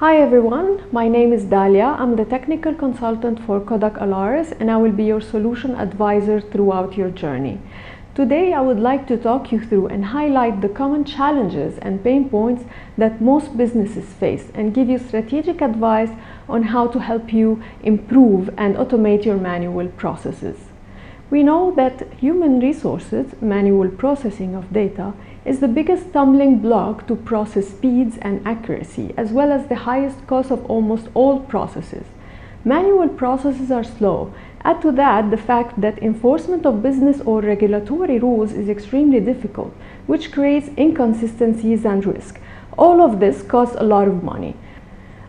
Hi everyone, my name is Dalia. I'm the technical consultant for Kodak Alaris and I will be your solution advisor throughout your journey. Today I would like to talk you through and highlight the common challenges and pain points that most businesses face and give you strategic advice on how to help you improve and automate your manual processes. We know that human resources, manual processing of data, is the biggest stumbling block to process speeds and accuracy, as well as the highest cost of almost all processes. Manual processes are slow. Add to that the fact that enforcement of business or regulatory rules is extremely difficult, which creates inconsistencies and risk. All of this costs a lot of money.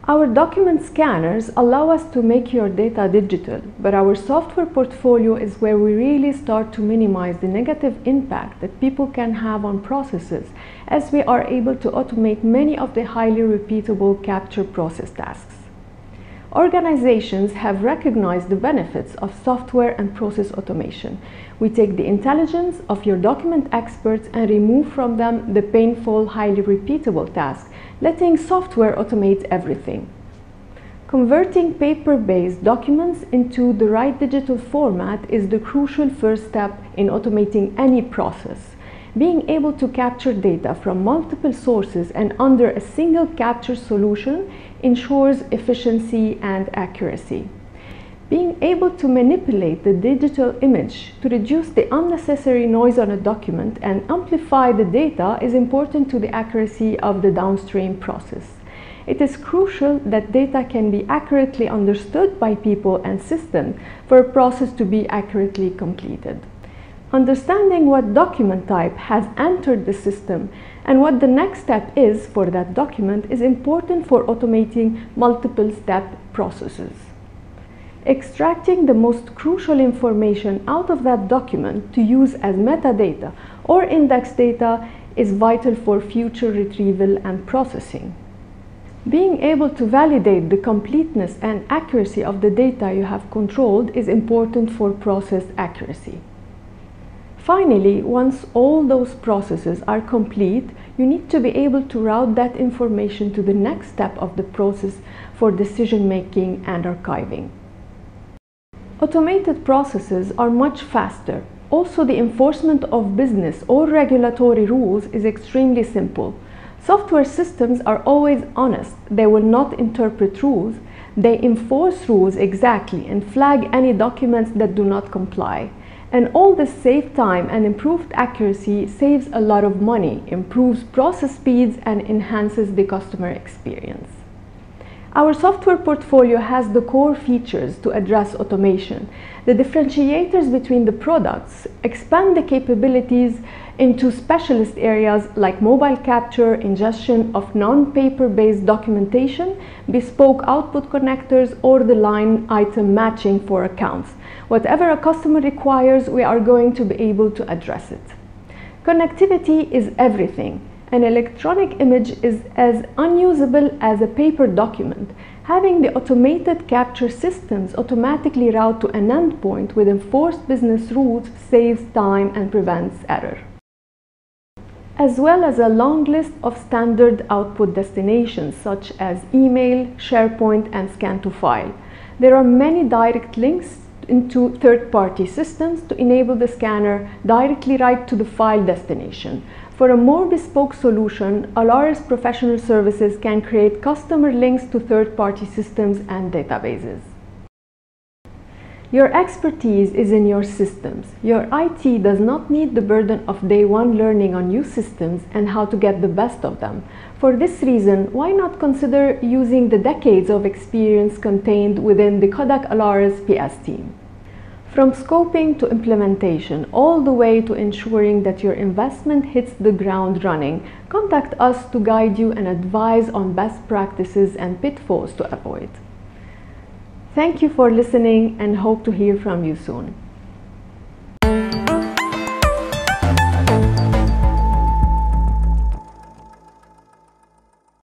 Our document scanners allow us to make your data digital, but our software portfolio is where we really start to minimize the negative impact that people can have on processes as we are able to automate many of the highly repeatable capture process tasks. Organizations have recognized the benefits of software and process automation. We take the intelligence of your document experts and remove from them the painful, highly repeatable tasks, letting software automate everything. Converting paper-based documents into the right digital format is the crucial first step in automating any process. Being able to capture data from multiple sources and under a single capture solution ensures efficiency and accuracy. Being able to manipulate the digital image to reduce the unnecessary noise on a document and amplify the data is important to the accuracy of the downstream process. It is crucial that data can be accurately understood by people and systems for a process to be accurately completed. Understanding what document type has entered the system and what the next step is for that document is important for automating multiple step processes. Extracting the most crucial information out of that document to use as metadata or index data is vital for future retrieval and processing. Being able to validate the completeness and accuracy of the data you have controlled is important for process accuracy. Finally, once all those processes are complete, you need to be able to route that information to the next step of the process for decision making and archiving. Automated processes are much faster. Also, the enforcement of business or regulatory rules is extremely simple. Software systems are always honest. They will not interpret rules. They enforce rules exactly and flag any documents that do not comply. And all this saved time and improved accuracy saves a lot of money, improves process speeds and enhances the customer experience. Our software portfolio has the core features to address automation. The differentiators between the products expand the capabilities into specialist areas like mobile capture, ingestion of non-paper based documentation, bespoke output connectors, or the line item matching for accounts. Whatever a customer requires, we are going to be able to address it. Connectivity is everything. An electronic image is as unusable as a paper document. Having the automated capture systems automatically route to an endpoint with enforced business rules saves time and prevents error. As well as a long list of standard output destinations such as email, SharePoint, and scan to file. There are many direct links into third-party systems to enable the scanner directly write to the file destination. For a more bespoke solution, Alaris Professional Services can create customer links to third-party systems and databases. Your expertise is in your systems. Your IT does not need the burden of day one learning on new systems and how to get the best of them. For this reason, why not consider using the decades of experience contained within the Kodak Alaris PS team? From scoping to implementation, all the way to ensuring that your investment hits the ground running, contact us to guide you and advise on best practices and pitfalls to avoid. Thank you for listening and hope to hear from you soon.